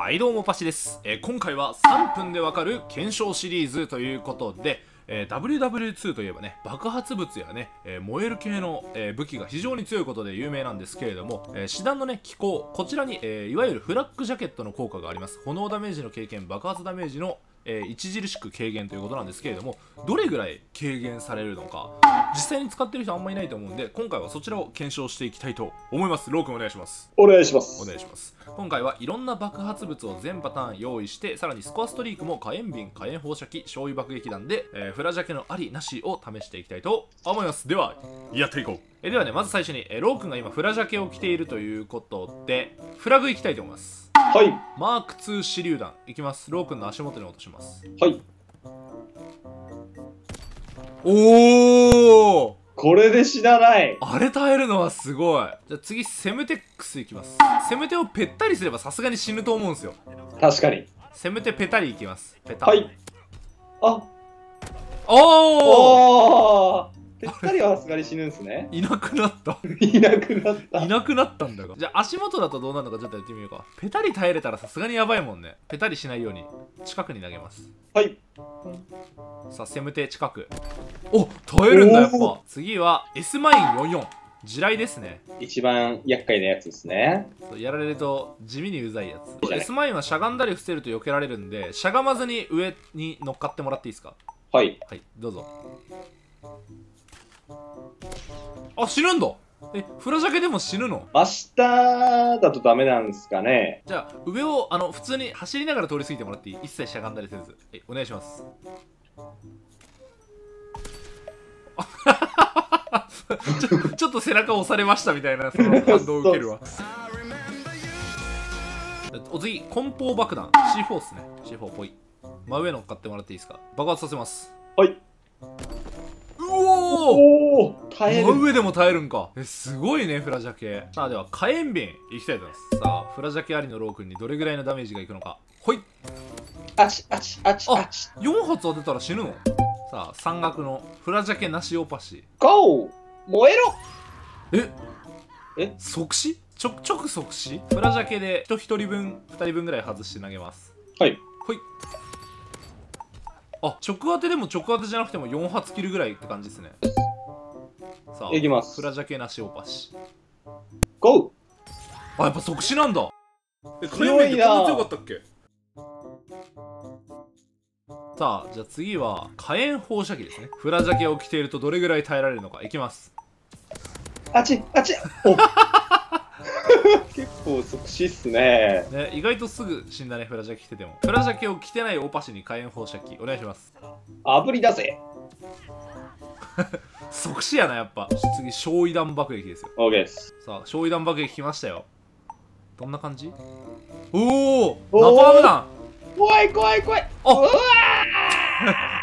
はいどうもパシです、えー、今回は3分でわかる検証シリーズということで、えー、WW2 といえばね爆発物やね、えー、燃える系の、え、武器が非常に強いことで有名なんですけれども、え師団のね機構こちらに、えいわゆるフラッグジャケットの効果があります。炎ダメージの経験爆発ダメージのえー、著しく軽減ということなんですけれどもどれぐらい軽減されるのか実際に使ってる人あんまりいないと思うんで今回はそちらを検証していきたいと思います。ロー君お願いします。お願いします。お願いします。今回はいろんな爆発物を全パターン用意してさらにスコアストリークも火炎瓶火炎放射器醤油爆撃弾で、えー、フラジャケのありなしを試していきたいと思います。ではやっていこう。えではねまず最初に、えー、ロー君が今フラジャケを着ているということでフラグいきたいと思いますはい。マーク2手榴弾。いきます。ロー君の足元に落とします。はい。おおこれで死なない。あれ耐えるのはすごい。じゃあ次セムテックスいきます。セムテをぺったりすればさすがに死ぬと思うんですよ。確かに。セムテペタリいきます。ペタ。はい。あ。おおぺったりはさすがに死ぬんですね。いなくなったいなくなった。いなくなったんだが。じゃあ足元だとどうなるのかちょっとやってみようか。ペタリ耐えれたらさすがにやばいもんね。ペタリしないように近くに投げます。はい。さあ、セムテ近く。お耐えるんだやっぱ。次は S マイン44。地雷ですね一番厄介なやつですねやられると地味にうざいやつ S マインはしゃがんだり伏せると避けられるんでしゃがまずに上に乗っかってもらっていいですか？はいはいどうぞあ死ぬんだ。えフラジャケでも死ぬの？真下だとダメなんですかね。じゃあ上をあの普通に走りながら通り過ぎてもらっていい？一切しゃがんだりせず。えお願いします。ちょちょっと背中押されましたみたいなその感動を受けるわ。お次梱包爆弾。C4 っすね。C4 ぽい。真上乗っかってもらっていいですか？爆発させます。はいおお耐える。真上でも耐えるんか。えすごいねフラジャケ。さあでは火炎瓶いきたいと思います。さあフラジャケありのロー君にどれぐらいのダメージがいくのか。ほい。あちあちあちあち。4発当てたら死ぬの？さあ山岳のフラジャケなしオパシ。ゴー燃えろ。え？え？即死？ちょ直即死？フラジャケで人1人分2人分ぐらい外して投げます。はい。ほい。あ直当てでも直当てじゃなくても4発切るぐらいって感じですねさあいきます。フラジャケなしオパシゴー。あやっぱ即死なんだ。え強いな。こんな強かったっけ？さあじゃあ次は火炎放射器ですね。フラジャケを着ているとどれぐらい耐えられるのか。いきます。あちあち。お。結構即死っすね。ね意外とすぐ死んだねフラジャケ着てても。フラジャケを着てないオパシに火炎放射器。お願いします。あぶり出せ即死やなやっぱ。次焼夷弾爆撃ですよ。OK です。さあ焼夷弾爆撃来ましたよ。どんな感じ？おおナパーム弾怖い怖い怖い。あ！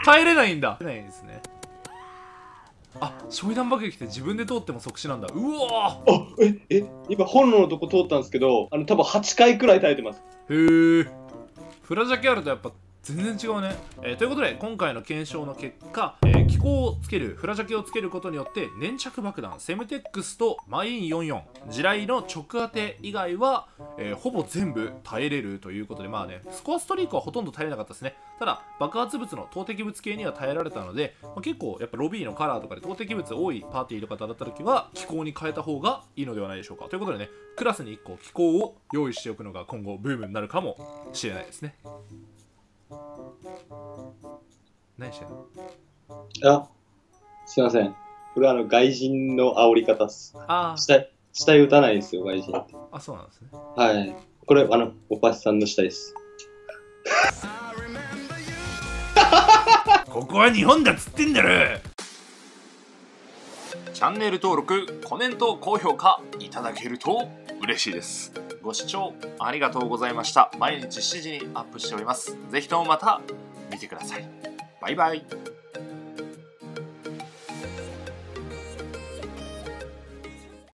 耐えれないんだ。耐えれないですね。あ焼夷弾爆撃って自分で通っても即死なんだ。うわあええ今炎のとこ通ったんですけどあの多分8回くらい耐えてます。へえフラジャケあるとやっぱ全然違うね、えー、ということで今回の検証の結果、えー、気候をつけるフラジャケをつけることによって粘着爆弾セムテックスとマイン44地雷の直当て以外は、えー、ほぼ全部耐えれるということでまあねスコアストリークはほとんど耐えれなかったですね。ただ爆発物の投擲物系には耐えられたので、まあ、結構やっぱロビーのカラーとかで投擲物多いパーティーの方だった時は気候に変えた方がいいのではないでしょうか。ということでねクラスに1個気候を用意しておくのが今後ブームになるかもしれないですね。何してんの？あ、すいません。これはあの外人の煽り方っす。ああ。下、下打たないんですよ、外人って。あ、そうなんですね。はい。これ、あの、おぱしさんの下です。ここは日本だっつってんだろチャンネル登録、コメント、高評価いただけると嬉しいです。ご視聴ありがとうございました。毎日7時にアップしております。ぜひともまた見てください。バイバイ。